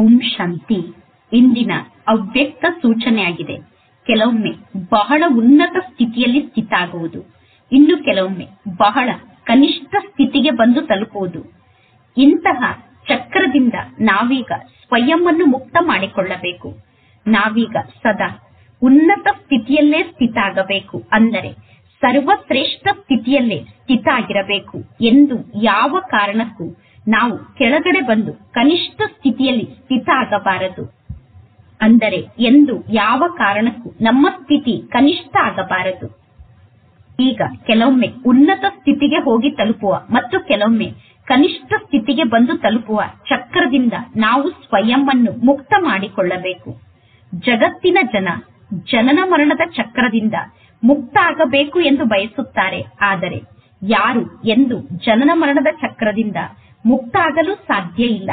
ಓಂ ಶಾಂತಿ ಇಂದಿನ ಅವ್ಯಕ್ತ ಸೂಚನೆಯಾಗಿದೆ. ಕೆಲವೊಮ್ಮೆ ಬಹಳ ಉನ್ನತ ಸ್ಥಿತಿಯಲ್ಲಿ ಸ್ಥಿತ ಆಗುವುದು. ಇನ್ನು ಕೆಲವೊಮ್ಮೆ ಬಹಳ ಕನಿಷ್ಠ ಸ್ಥಿತಿಗೆ ಬಂದು ತಲುಪುವುದು. ಇಂತಹ ಚಕ್ರದಿಂದ ನಾವೀಗ ಸ್ವಯಂ ಅನ್ನು ಮುಕ್ತ ಮಾಡಿಕೊಳ್ಳಬೇಕು. ನಾವೀಗ ಸದಾ ಉನ್ನತ ಸ್ಥಿತಿಯಲ್ಲೇ ಸ್ಥಿತ ಆಗಬೇಕು ಅಂದರೆ ಸರ್ವಶ್ರೇಷ್ಠ ಸ್ಥಿತಿಯಲ್ಲೇ ಸ್ಥಿತ ಆಗಿರಬೇಕು ಎಂದು ಯಾವ ಕಾರಣಕ್ಕೂ ನಾವು ಕೆಳಗಡೆ ಬಂದು ಕನಿಷ್ಠ ಸ್ಥಿತಿಯಲ್ಲಿ ಸ್ಥಿತ ಆಗಬಾರದು ಅಂದರೆ ಎಂದು ಯಾವ ಕಾರಣಕ್ಕೂ ನಮ್ಮ ಸ್ಥಿತಿ ಕನಿಷ್ಠ ಆಗಬಾರದು. ಈಗ ಕೆಲವೊಮ್ಮೆ ಉನ್ನತ ಸ್ಥಿತಿಗೆ ಹೋಗಿ ತಲುಪುವ ಮತ್ತು ಕೆಲವೊಮ್ಮೆ ಕನಿಷ್ಠ ಸ್ಥಿತಿಗೆ ಬಂದು ತಲುಪುವ ಚಕ್ರದಿಂದ ನಾವು ಸ್ವಯಂ ಅನ್ನು ಮುಕ್ತ ಮಾಡಿಕೊಳ್ಳಬೇಕು. ಜಗತ್ತಿನ ಜನ ಜನನ ಮರಣದ ಚಕ್ರದಿಂದ ಮುಕ್ತ ಆಗಬೇಕು ಎಂದು ಬಯಸುತ್ತಾರೆ. ಆದರೆ ಯಾರು ಎಂದು ಜನನ ಮರಣದ ಚಕ್ರದಿಂದ ಮುಕ್ತ ಆಗಲು ಸಾಧ್ಯ ಇಲ್ಲ.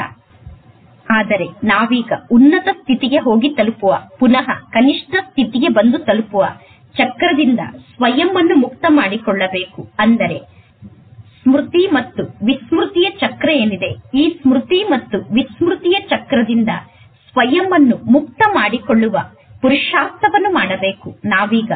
ಆದರೆ ನಾವೀಗ ಉನ್ನತ ಸ್ಥಿತಿಗೆ ಹೋಗಿ ತಲುಪುವ, ಪುನಃ ಕನಿಷ್ಠ ಸ್ಥಿತಿಗೆ ಬಂದು ತಲುಪುವ ಚಕ್ರದಿಂದ ಸ್ವಯಂ ಅನ್ನು ಮುಕ್ತ ಮಾಡಿಕೊಳ್ಳಬೇಕು. ಅಂದರೆ ಸ್ಮೃತಿ ಮತ್ತು ವಿಸ್ಮೃತಿಯ ಚಕ್ರ ಏನಿದೆ? ಈ ಸ್ಮೃತಿ ಮತ್ತು ವಿಸ್ಮೃತಿಯ ಚಕ್ರದಿಂದ ಸ್ವಯಂ ಅನ್ನು ಮುಕ್ತ ಮಾಡಿಕೊಳ್ಳುವ ಪುರುಷಾರ್ಥವನ್ನು ಮಾಡಬೇಕು. ನಾವೀಗ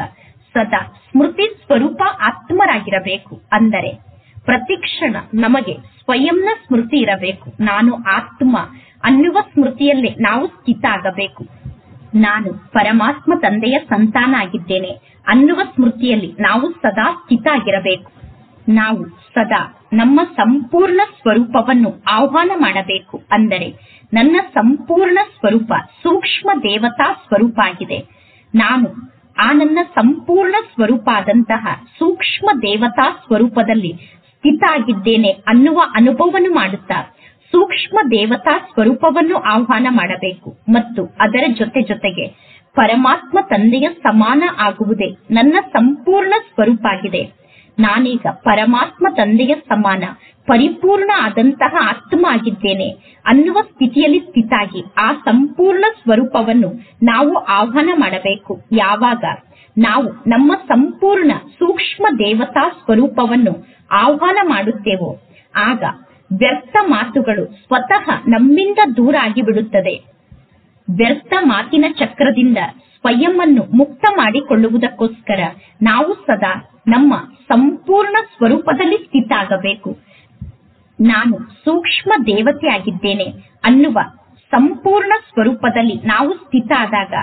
ಸದಾ ಸ್ಮೃತಿ ಸ್ವರೂಪ ಆತ್ಮರಾಗಿರಬೇಕು. ಅಂದರೆ ಪ್ರತಿಕ್ಷಣ ನಮಗೆ ಸ್ವಯಂನ ಸ್ಮೃತಿ ಇರಬೇಕು. ನಾನು ಆತ್ಮ ಅನ್ನುವ ಸ್ಮೃತಿಯಲ್ಲೇ ನಾವು ಸ್ಥಿತ ಆಗಬೇಕು ನಾನು ಪರಮಾತ್ಮ ತಂದೆಯ ಸಂತಾನ ಆಗಿದ್ದೇನೆ ಅನ್ನುವ ಸ್ಮೃತಿಯಲ್ಲಿ ನಾವು ಸದಾ ಸ್ಥಿತ ಆಗಿರಬೇಕು ನಾವು ಸದಾ ನಮ್ಮ ಸಂಪೂರ್ಣ ಸ್ವರೂಪವನ್ನು ಆಹ್ವಾನ ಮಾಡಬೇಕು. ಅಂದರೆ ನನ್ನ ಸಂಪೂರ್ಣ ಸ್ವರೂಪ ಸೂಕ್ಷ್ಮ ದೇವತಾ ಸ್ವರೂಪ ಆಗಿದೆ ನಾನು ಆ ನನ್ನ ಸಂಪೂರ್ಣ ಸ್ವರೂಪ ಆದಂತಹ ಸೂಕ್ಷ್ಮ ದೇವತಾ ಸ್ವರೂಪದಲ್ಲಿ ಸ್ಥಿತ ಆಗಿದ್ದೇನೆ ಅನ್ನುವ ಅನುಭವವನ್ನು ಮಾಡುತ್ತಾ ಸೂಕ್ಷ್ಮ ದೇವತಾ ಸ್ವರೂಪವನ್ನು ಆಹ್ವಾನ ಮಾಡಬೇಕು ಮತ್ತು ಅದರ ಜೊತೆ ಜೊತೆಗೆ ಪರಮಾತ್ಮ ತಂದೆಯ ಸಮಾನ ಆಗುವುದೇ ನನ್ನ ಸಂಪೂರ್ಣ ಸ್ವರೂಪ ಆಗಿದೆ ನಾನೀಗ ಪರಮಾತ್ಮ ತಂದೆಯ ಸಮಾನ, ಪರಿಪೂರ್ಣ ಆದಂತಹ ಆತ್ಮ ಆಗಿದ್ದೇನೆ ಅನ್ನುವ ಸ್ಥಿತಿಯಲ್ಲಿ ಸ್ಥಿತಾಗಿ ಆ ಸಂಪೂರ್ಣ ಸ್ವರೂಪವನ್ನು ನಾವು ಆಹ್ವಾನ ಮಾಡಬೇಕು. ಯಾವಾಗ? ನಾವು ನಮ್ಮ ಸಂಪೂರ್ಣ ಸೂಕ್ಷ್ಮ ದೇವತಾ ಸ್ವರೂಪವನ್ನು ಆಹ್ವಾನ ಮಾಡುತ್ತೇವೋ, ಆಗ ವ್ಯರ್ಥ ಮಾತುಗಳು ಸ್ವತಃ ನಮ್ಮಿಂದ ದೂರ ಆಗಿಬಿಡುತ್ತದೆ. ವ್ಯರ್ಥ ಮಾತಿನ ಚಕ್ರದಿಂದ ಸ್ವಯಂ ಅನ್ನು ಮುಕ್ತ ಮಾಡಿಕೊಳ್ಳುವುದಕ್ಕೋಸ್ಕರ ನಾವು ಸದಾ ನಮ್ಮ ಸಂಪೂರ್ಣ ಸ್ವರೂಪದಲ್ಲಿ ಸ್ಥಿತ ಆಗಬೇಕು ನಾನು ಸೂಕ್ಷ್ಮ ದೇವತೆ ಆಗಿದ್ದೇನೆ ಅನ್ನುವ ಸಂಪೂರ್ಣ ಸ್ವರೂಪದಲ್ಲಿ ನಾವು ಸ್ಥಿತ ಆದಾಗ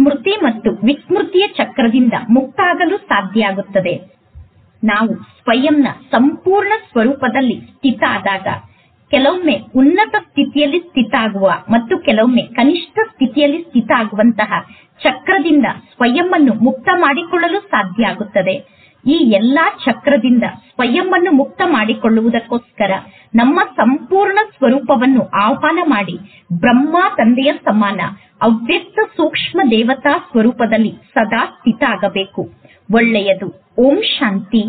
ಸ್ಮೃತಿ ಮತ್ತು ವಿಸ್ಮೃತಿಯ ಚಕ್ರದಿಂದ ಮುಕ್ತಾಗಲು ಸಾಧ್ಯ ಆಗುತ್ತದೆ ನಾವು ಸ್ವಯಂನ ಸಂಪೂರ್ಣ ಸ್ವರೂಪದಲ್ಲಿ ಸ್ಥಿತ ಆದಾಗ ಕೆಲವೊಮ್ಮೆ ಉನ್ನತ ಸ್ಥಿತಿಯಲ್ಲಿ ಸ್ಥಿತ ಆಗುವ ಮತ್ತು ಕೆಲವೊಮ್ಮೆ ಕನಿಷ್ಠ ಸ್ಥಿತಿಯಲ್ಲಿ ಸ್ಥಿತ ಆಗುವಂತಹ ಚಕ್ರದಿಂದ ಸ್ವಯಂ ಅನ್ನು ಮುಕ್ತ ಮಾಡಿಕೊಳ್ಳಲು ಸಾಧ್ಯ ಆಗುತ್ತದೆ ಈ ಎಲ್ಲಾ ಚಕ್ರದಿಂದ ಸ್ವಯಂವನ್ನು ಮುಕ್ತ ಮಾಡಿಕೊಳ್ಳುವುದಕ್ಕೋಸ್ಕರ ನಮ್ಮ ಸಂಪೂರ್ಣ ಸ್ವರೂಪವನ್ನು ಆಹ್ವಾನ ಮಾಡಿ ಬ್ರಹ್ಮ ತಂದೆಯ ಸಮಾನ ಅವ್ಯಕ್ತ ಸೂಕ್ಷ್ಮ ದೇವತಾ ಸ್ವರೂಪದಲ್ಲಿ ಸದಾ ಸ್ಥಿತ ಆಗಬೇಕು ಒಳ್ಳೆಯದು. ಓಂ ಶಾಂತಿ.